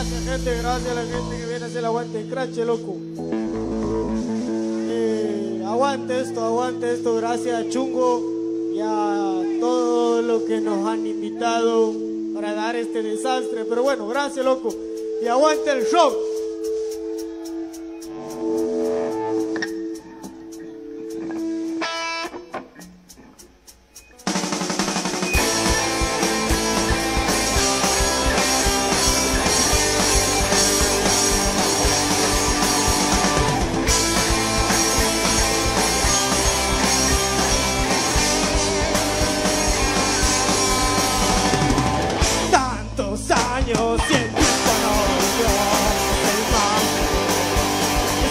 Gracias, gente, gracias a la gente que viene a hacer el aguante crache, loco. Eh, aguante esto, aguante esto, gracias a Chungo y a todos los que nos han invitado para dar este desastre. Pero bueno, gracias, loco. Y aguante el show. Años y el tiempo no volvió. El mal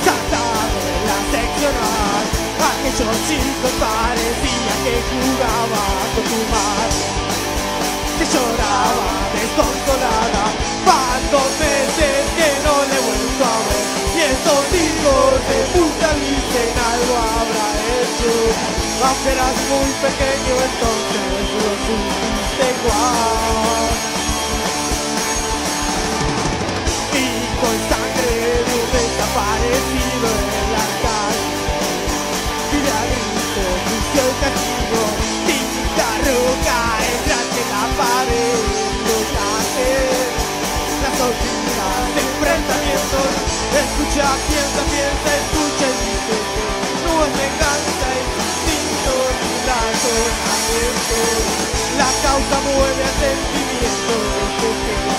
Saltado en la seccional Aquellos chicos parecía que jugaba con tu mar Que lloraba desconsolada Van dos meses que no le he vuelto a ver. Y estos hijos de puta dicen algo habrá hecho. Aunque eras muy pequeño entonces lo igual La causa mueve al sentimiento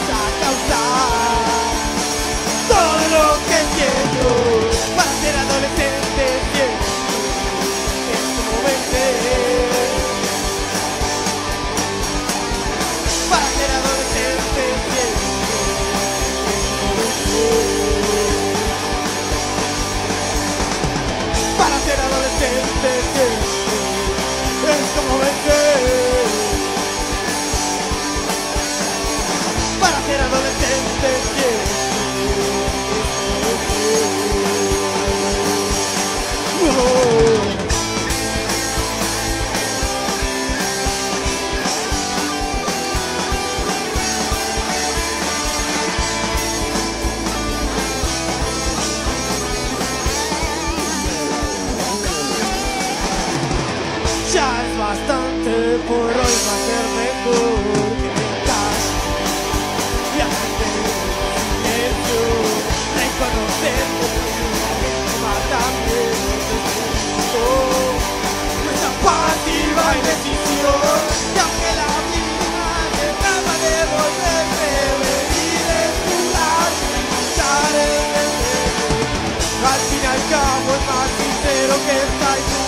bastante por hoy va a ser mejor. Me calles y el silencio, reconocer que víctima también. Nuestra pasiva y decisión, y aunque la vida te trata de volverme venir en tu lado luchar en el al fin y al cabo es más sincero que esta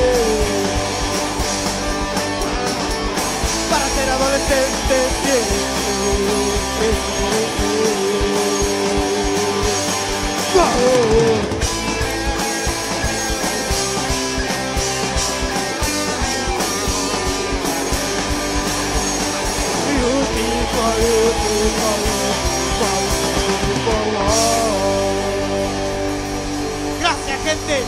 Gracias, gente.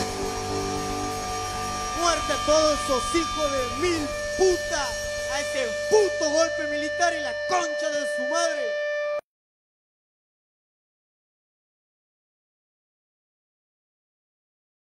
Muerte a todos esos hijos de mil puta. A ese puto golpe militar y la